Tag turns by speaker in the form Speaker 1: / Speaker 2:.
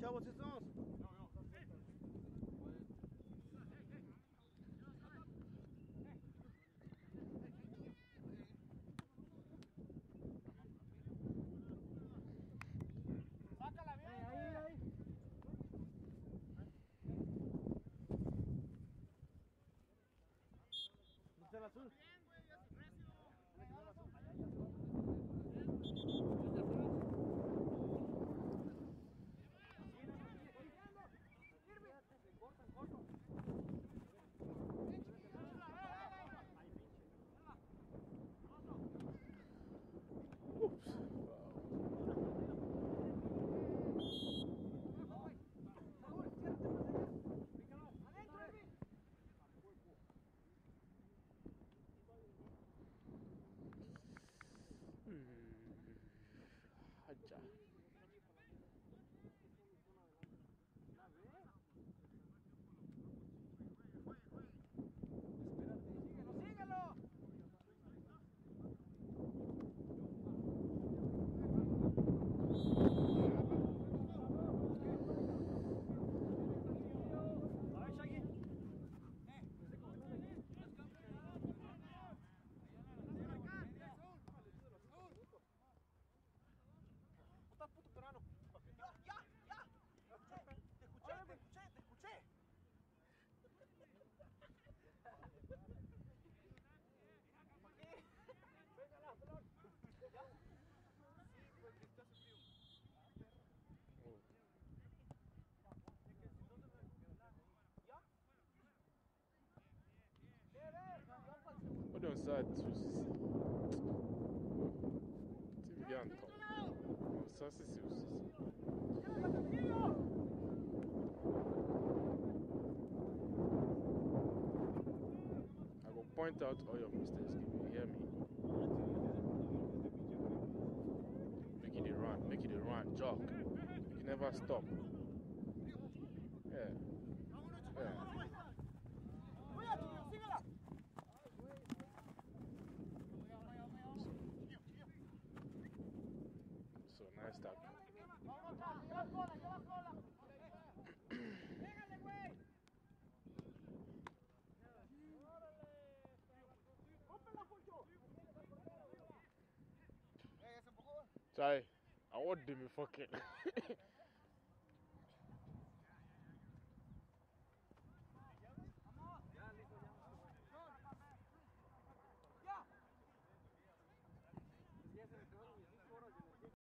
Speaker 1: Tchau, vocês são. Segundo.
Speaker 2: Olha o site, Susi. Tive ganto. Só se se usa. I will point out all your mistakes if you hear me. Make it a run, make it a run, jog. You never stop. Yeah. Chai, I want to be fucking.